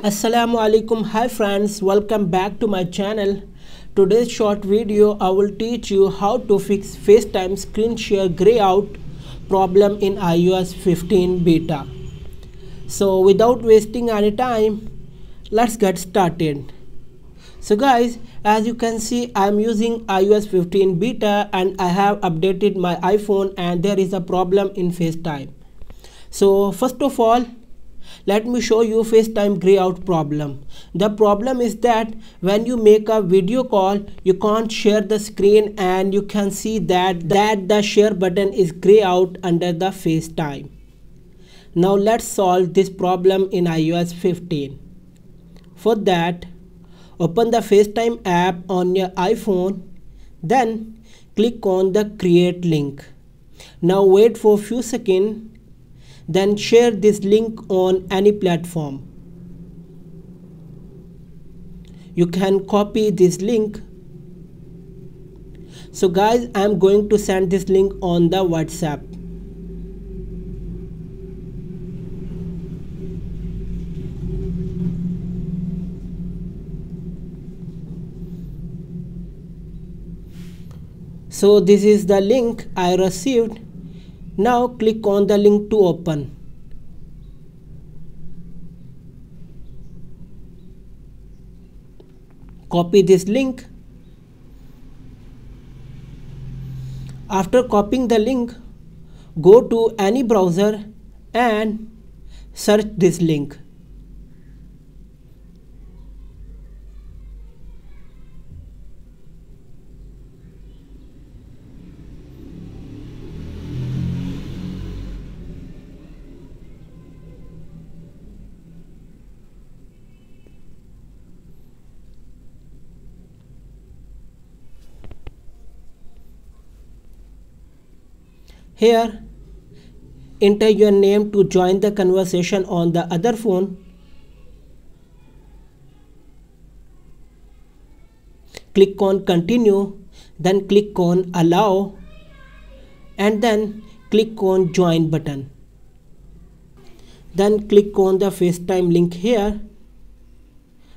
assalamu alaikum. Hi friends. Welcome back to my channel. Today's short video i will teach you how to fix facetime screen share gray out problem in ios 15 beta. So without wasting any time let's get started. So guys as you can see i'm using ios 15 beta and i have updated my iphone and there is a problem in facetime. So first of all let me show you facetime gray out problem. The problem is that when you make a video call you can't share the screen and you can see that that the share button is gray out under the facetime. Now let's solve this problem in ios 15 for that open the facetime app on your iphone then click on the create link. Now wait for a few seconds then share this link on any platform. You can copy this link. So guys, I'm going to send this link on the WhatsApp. So this is the link I received now click on the link to open. Copy this link. After copying the link, go to any browser and search this link. Here, enter your name to join the conversation on the other phone. Click on continue, then click on allow and then click on join button. Then click on the FaceTime link here.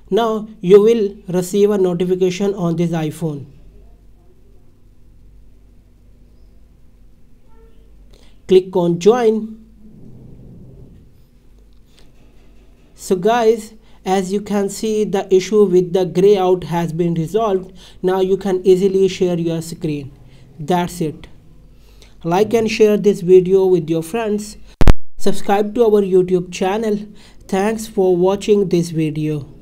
Now you will receive a notification on this iPhone. Click on join. So guys as you can see the issue with the gray out has been resolved. Now you can easily share your screen. That's it. Like and share this video with your friends. Subscribe to our youtube channel. Thanks for watching this video